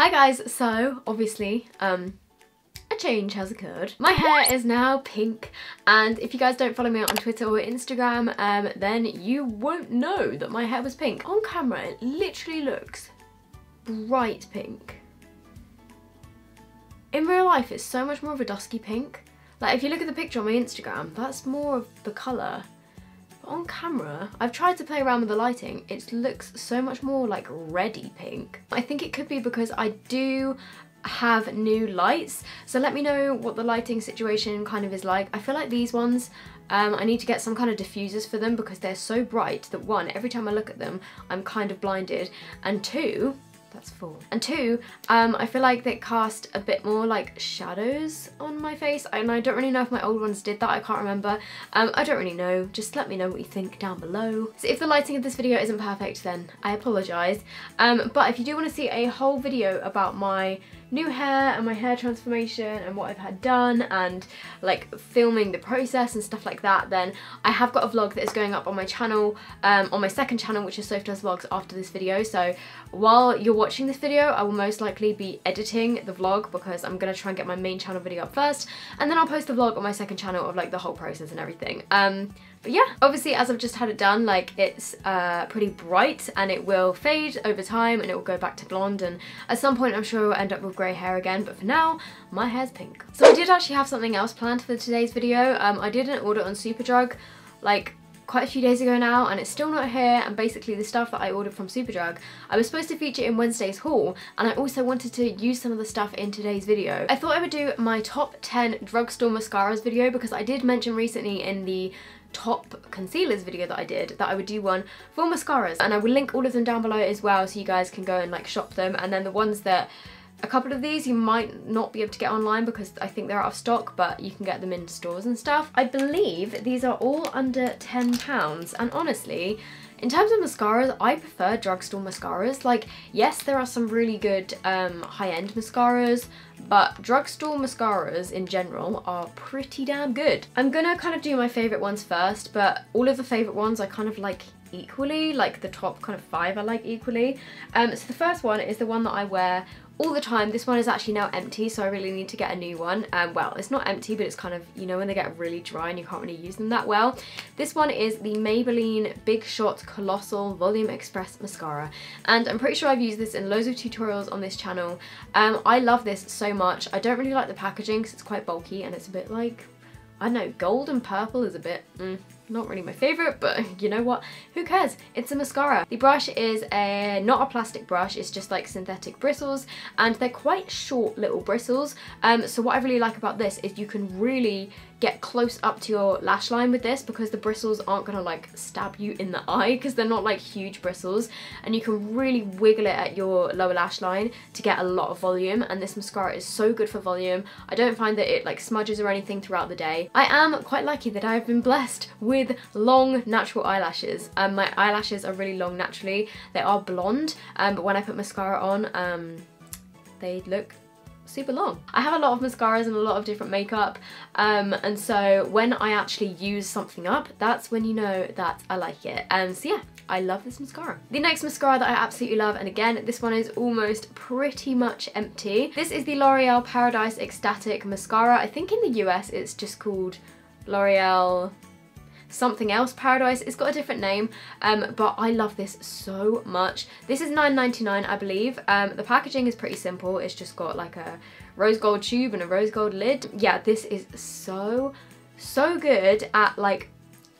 Hi guys, so obviously, um, a change has occurred. My hair is now pink and if you guys don't follow me on Twitter or Instagram um, then you won't know that my hair was pink. On camera it literally looks bright pink. In real life it's so much more of a dusky pink. Like if you look at the picture on my Instagram that's more of the colour. On camera, I've tried to play around with the lighting, it looks so much more like ready pink. I think it could be because I do have new lights. So let me know what the lighting situation kind of is like. I feel like these ones, um, I need to get some kind of diffusers for them because they're so bright that one, every time I look at them, I'm kind of blinded. And two, that's four. And two, um, I feel like they cast a bit more like shadows on my face and I don't really know if my old ones did that, I can't remember. Um, I don't really know, just let me know what you think down below. So if the lighting of this video isn't perfect then I apologise. Um, but if you do want to see a whole video about my new hair and my hair transformation and what I've had done and like filming the process and stuff like that then I have got a vlog that is going up on my channel um, on my second channel which is Soph Does Vlogs after this video so while you're watching this video I will most likely be editing the vlog because I'm gonna try and get my main channel video up first and then I'll post the vlog on my second channel of like the whole process and everything. Um, but yeah, obviously as I've just had it done, like it's uh, pretty bright and it will fade over time and it will go back to blonde and at some point I'm sure we will end up with grey hair again, but for now, my hair's pink. So I did actually have something else planned for today's video. Um, I did an order on Superdrug like quite a few days ago now and it's still not here and basically the stuff that I ordered from Superdrug I was supposed to feature in Wednesday's haul and I also wanted to use some of the stuff in today's video. I thought I would do my top 10 drugstore mascaras video because I did mention recently in the top concealers video that I did that I would do one for mascaras and I will link all of them down below as well so you guys can go and like shop them and then the ones that a couple of these you might not be able to get online because I think they're out of stock, but you can get them in stores and stuff. I believe these are all under £10 and honestly, in terms of mascaras, I prefer drugstore mascaras. Like, yes, there are some really good um, high-end mascaras, but drugstore mascaras in general are pretty damn good. I'm gonna kind of do my favourite ones first, but all of the favourite ones I kind of like equally, like the top kind of five I like equally. Um, so the first one is the one that I wear all the time. This one is actually now empty, so I really need to get a new one. Um, well, it's not empty, but it's kind of, you know, when they get really dry and you can't really use them that well. This one is the Maybelline Big Shot Colossal Volume Express Mascara. And I'm pretty sure I've used this in loads of tutorials on this channel. Um, I love this so much. I don't really like the packaging because it's quite bulky and it's a bit like, I don't know, gold and purple is a bit, mm, not really my favourite, but you know what? Who cares? It's a mascara. The brush is a not a plastic brush, it's just like synthetic bristles, and they're quite short little bristles. Um, so what I really like about this is you can really get close up to your lash line with this because the bristles aren't gonna like stab you in the eye because they're not like huge bristles and you can really wiggle it at your lower lash line to get a lot of volume and this mascara is so good for volume. I don't find that it like smudges or anything throughout the day. I am quite lucky that I've been blessed with long natural eyelashes. Um, my eyelashes are really long naturally. They are blonde um, but when I put mascara on um, they look super long. I have a lot of mascaras and a lot of different makeup um, and so when I actually use something up that's when you know that I like it and so yeah I love this mascara. The next mascara that I absolutely love and again this one is almost pretty much empty. This is the L'Oreal Paradise Ecstatic Mascara. I think in the US it's just called L'Oreal something else paradise it's got a different name um, but I love this so much this is $9.99 I believe um, the packaging is pretty simple it's just got like a rose gold tube and a rose gold lid yeah this is so so good at like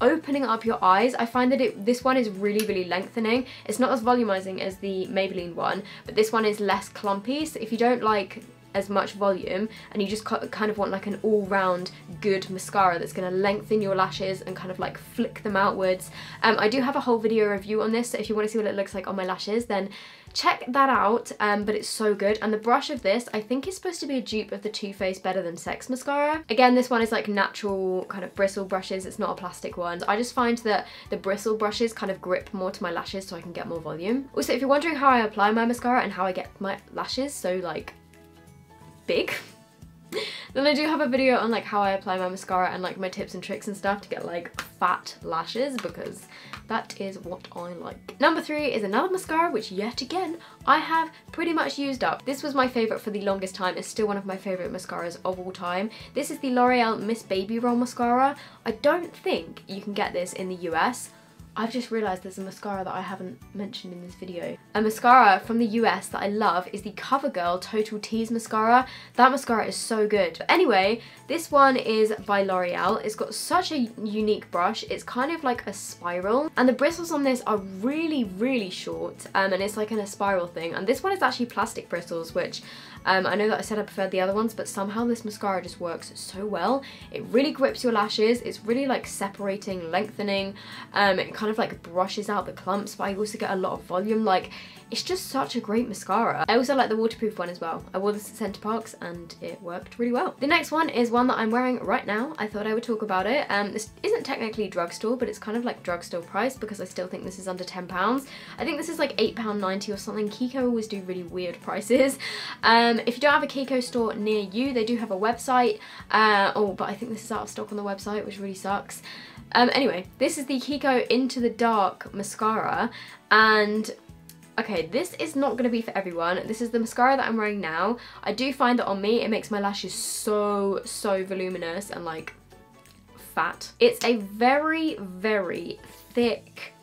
opening up your eyes. I find that it, this one is really, really lengthening. It's not as volumizing as the Maybelline one, but this one is less clumpy. So if you don't like as much volume and you just kind of want like an all-round good mascara that's going to lengthen your lashes and kind of like flick them outwards. Um, I do have a whole video review on this so if you want to see what it looks like on my lashes then check that out um, but it's so good and the brush of this I think is supposed to be a dupe of the Too Faced Better Than Sex mascara. Again this one is like natural kind of bristle brushes it's not a plastic one. I just find that the bristle brushes kind of grip more to my lashes so I can get more volume. Also if you're wondering how I apply my mascara and how I get my lashes so like big. then I do have a video on like how I apply my mascara and like my tips and tricks and stuff to get like fat lashes because that is what I like. Number three is another mascara which yet again I have pretty much used up. This was my favourite for the longest time. It's still one of my favourite mascaras of all time. This is the L'Oreal Miss Baby Roll Mascara. I don't think you can get this in the US. I've just realised there's a mascara that I haven't mentioned in this video. A mascara from the US that I love is the CoverGirl Total Tease Mascara. That mascara is so good. But anyway, this one is by L'Oreal. It's got such a unique brush. It's kind of like a spiral. And the bristles on this are really, really short. Um, and it's like in a spiral thing. And this one is actually plastic bristles, which um, I know that I said I preferred the other ones, but somehow this mascara just works so well. It really grips your lashes. It's really like separating, lengthening. Um, it kind of like brushes out the clumps, but I also get a lot of volume. Like it's just such a great mascara. I also like the waterproof one as well. I wore this at Center Parcs and it worked really well. The next one is one that I'm wearing right now. I thought I would talk about it. Um, this isn't technically drugstore, but it's kind of like drugstore price because I still think this is under £10. I think this is like £8.90 or something. Kiko always do really weird prices. Um, if you don't have a Kiko store near you, they do have a website. Uh, oh, but I think this is out of stock on the website, which really sucks. Um, anyway, this is the Kiko Into the Dark mascara and Okay, this is not going to be for everyone. This is the mascara that I'm wearing now. I do find that on me, it makes my lashes so, so voluminous and like fat. It's a very, very thick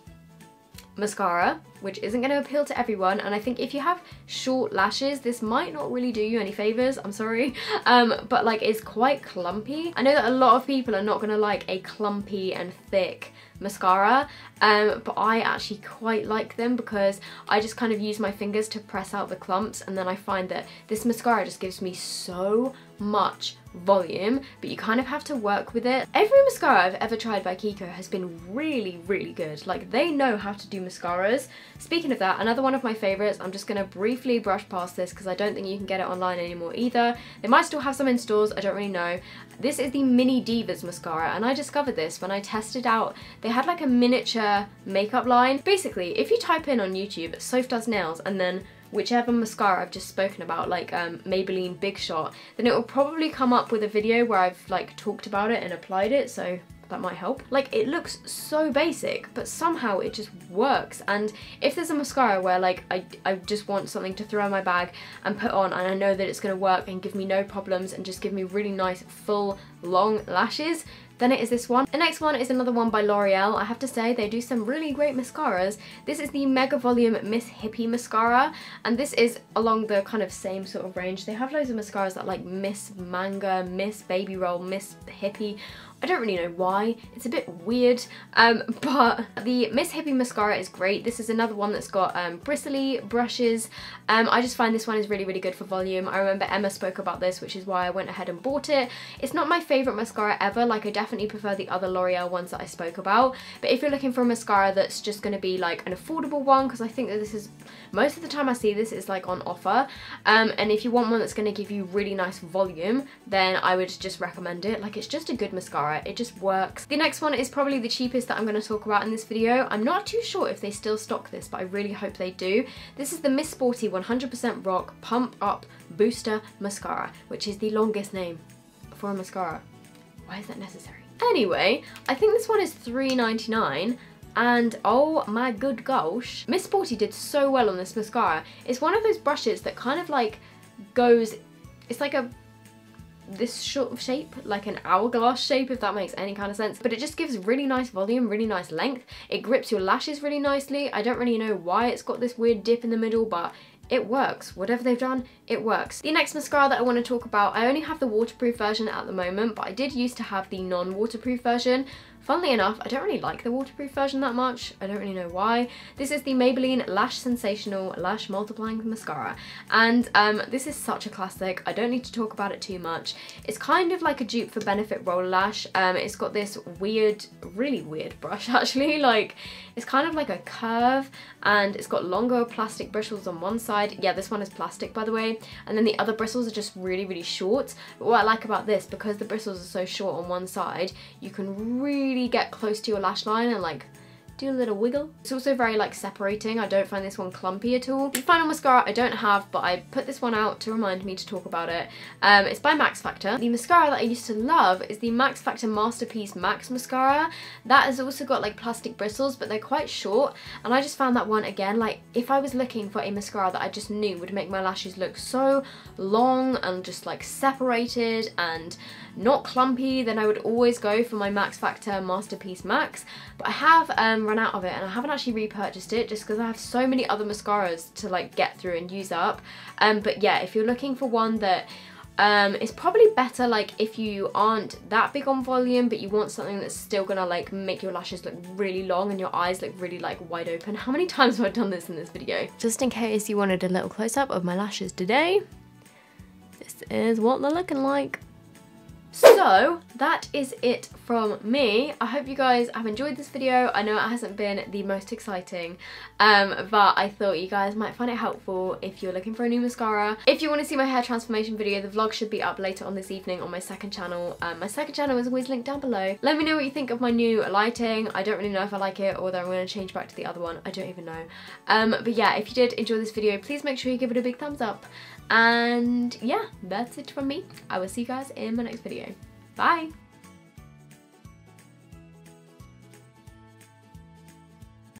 mascara which isn't going to appeal to everyone and I think if you have short lashes this might not really do you any favors I'm sorry. Um, but like it's quite clumpy. I know that a lot of people are not going to like a clumpy and thick mascara um, but I actually quite like them because I just kind of use my fingers to press out the clumps and then I find that this mascara just gives me so much volume but you kind of have to work with it. Every mascara I've ever tried by Kiko has been really really good like they know how to do mascaras. Speaking of that another one of my favourites I'm just going to briefly brush past this because I don't think you can get it online anymore either. They might still have some in stores I don't really know. This is the Mini Divas mascara and I discovered this when I tested out they had like a miniature makeup line. Basically if you type in on YouTube Soph does nails and then whichever mascara I've just spoken about, like um, Maybelline Big Shot, then it will probably come up with a video where I've like talked about it and applied it, so that might help. Like it looks so basic, but somehow it just works. And if there's a mascara where like I, I just want something to throw in my bag and put on and I know that it's gonna work and give me no problems and just give me really nice full long lashes, then it is this one. The next one is another one by L'Oreal. I have to say they do some really great mascaras. This is the Mega Volume Miss Hippie Mascara and this is along the kind of same sort of range. They have loads of mascaras that like Miss Manga, Miss Baby Roll, Miss Hippie. I don't really know why. It's a bit weird, um, but the Miss Hippie Mascara is great. This is another one that's got um, bristly brushes. Um, I just find this one is really, really good for volume. I remember Emma spoke about this, which is why I went ahead and bought it. It's not my favourite mascara ever. Like, I definitely prefer the other L'Oreal ones that I spoke about. But if you're looking for a mascara that's just going to be like an affordable one, because I think that this is, most of the time I see this is like on offer. Um, and if you want one that's going to give you really nice volume, then I would just recommend it. Like, it's just a good mascara it just works. The next one is probably the cheapest that I'm going to talk about in this video. I'm not too sure if they still stock this, but I really hope they do. This is the Miss Sporty 100% Rock Pump Up Booster Mascara, which is the longest name for a mascara. Why is that necessary? Anyway, I think this one is $3.99 and oh my good gosh, Miss Sporty did so well on this mascara. It's one of those brushes that kind of like goes, it's like a this sort of shape, like an hourglass shape if that makes any kind of sense. But it just gives really nice volume, really nice length. It grips your lashes really nicely. I don't really know why it's got this weird dip in the middle, but it works. Whatever they've done, it works. The next mascara that I want to talk about, I only have the waterproof version at the moment, but I did used to have the non-waterproof version. Funnily enough, I don't really like the waterproof version that much. I don't really know why. This is the Maybelline Lash Sensational Lash Multiplying Mascara. And um, this is such a classic. I don't need to talk about it too much. It's kind of like a dupe for Benefit Roller Lash. Um, it's got this weird, really weird brush actually. Like, it's kind of like a curve and it's got longer plastic bristles on one side. Yeah, this one is plastic by the way. And then the other bristles are just really, really short. But what I like about this, because the bristles are so short on one side, you can really get close to your lash line and like do a little wiggle. It's also very like separating. I don't find this one clumpy at all. The final mascara I don't have, but I put this one out to remind me to talk about it. Um, it's by Max Factor. The mascara that I used to love is the Max Factor Masterpiece Max Mascara. That has also got like plastic bristles, but they're quite short. And I just found that one again, like if I was looking for a mascara that I just knew would make my lashes look so long and just like separated and not clumpy, then I would always go for my Max Factor Masterpiece Max. But I have um, run out of it and I haven't actually repurchased it just because I have so many other mascaras to like get through and use up. Um, but yeah, if you're looking for one that um, it's probably better like if you aren't that big on volume but you want something that's still gonna like make your lashes look really long and your eyes look really like wide open. How many times have I done this in this video? Just in case you wanted a little close-up of my lashes today, this is what they're looking like. So that is it from me. I hope you guys have enjoyed this video. I know it hasn't been the most exciting, um, but I thought you guys might find it helpful if you're looking for a new mascara. If you want to see my hair transformation video, the vlog should be up later on this evening on my second channel. Um, my second channel is always linked down below. Let me know what you think of my new lighting. I don't really know if I like it or whether I'm going to change back to the other one. I don't even know. Um, but yeah, if you did enjoy this video, please make sure you give it a big thumbs up. And yeah, that's it from me. I will see you guys in my next video. Bye!